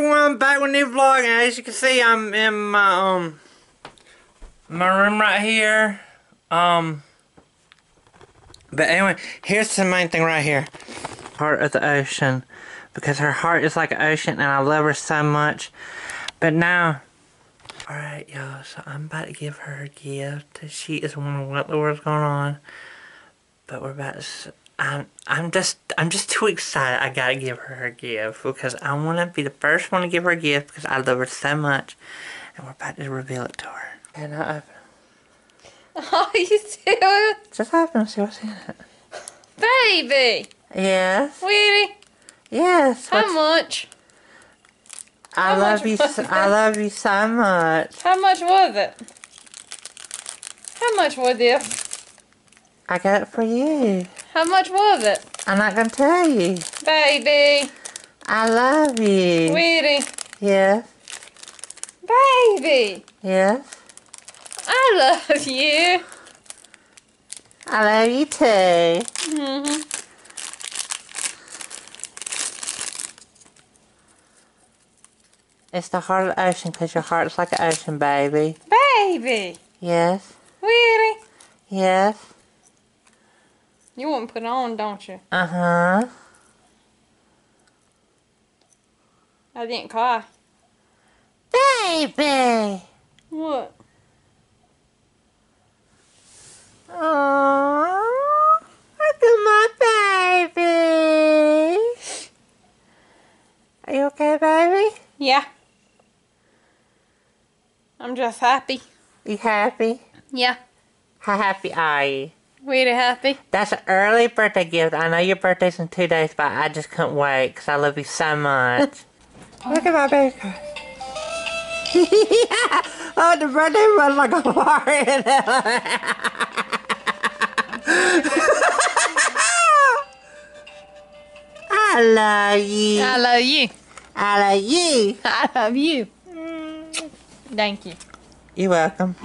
everyone, back with a new vlog, and as you can see, I'm in my, um, my room right here, um, but anyway, here's the main thing right here, heart of the ocean, because her heart is like an ocean, and I love her so much, but now, alright, y'all, so I'm about to give her a gift, she is wondering what the world's going on, but we're about to, I'm, I'm just, I'm just too excited. I gotta give her her gift because I want to be the first one to give her a gift because I love her so much, and we're about to reveal it to her. And I open. Oh, you do? Just open and see what's in it. Baby! Yes. Really? Yes. How what's- much? I how love much you. So. I love you so much. How much was it? How much was this? I got it for you. How much was it? I'm not gonna tell you. Baby! I love you. Really? Yes. Baby! Yes. I love you! I love you too. Mm -hmm. It's the heart of the ocean because your heart's like an ocean, baby. Baby! Yes. Really? Yes. You want to put it on, don't you? Uh huh. I didn't cry. Baby. What? Aww. Look at my baby. Are you okay, baby? Yeah. I'm just happy. You happy? Yeah. How happy are you? Really happy. That's an early birthday gift. I know your birthday's in two days, but I just couldn't wait because I love you so much. Look at my baby card. oh, the birthday was like a fart. I love you. I love you. I love you. I love you. Mm. Thank you. You're welcome.